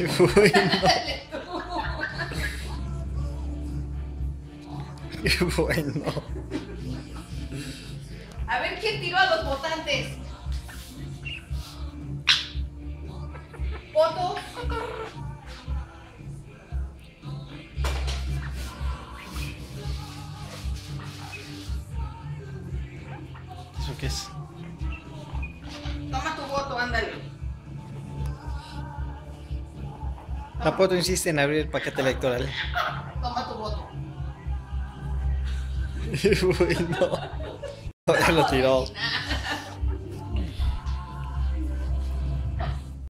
Uy, no. bueno. A ver quién tiró a los votantes. Voto. ¿Eso qué es? Apoto insiste en abrir el paquete electoral. Toma tu voto. Uy, no. Ya lo tiró.